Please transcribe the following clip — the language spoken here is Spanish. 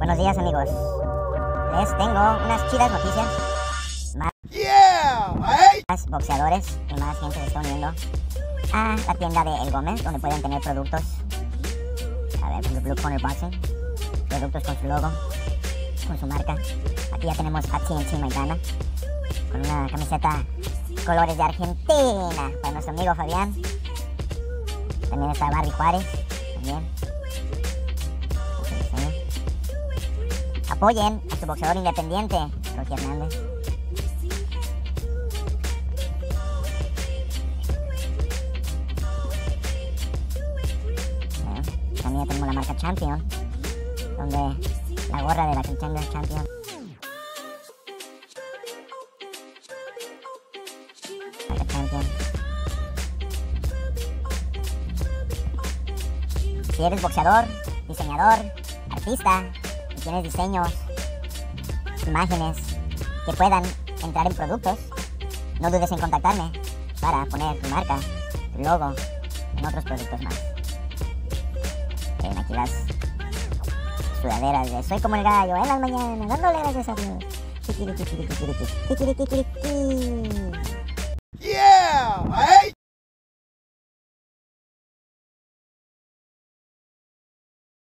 Buenos días amigos. Les tengo unas chidas noticias. Más boxeadores y más gente se está uniendo a la tienda de El Gómez, donde pueden tener productos. A ver, por Blue Corner Boxing. Productos con su logo, con su marca. Aquí ya tenemos a TNT Maidana, con una camiseta colores de Argentina para nuestro amigo Fabián. También está Barry Juárez, también. Apoyen a su boxeador independiente, Rocky Hernández. También tenemos la marca Champion, donde la gorra de la Contender Champion. Marca Champion. Si eres boxeador, diseñador, artista y tienes diseños, imágenes que puedan entrar en productos, no dudes en contactarme para poner tu marca, tu logo en otros productos más. Ven aquí las sudaderas de Soy como el gallo en las mañanas, dándole gracias a Dios.